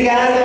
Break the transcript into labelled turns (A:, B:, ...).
A: Obrigado.